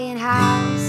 here house.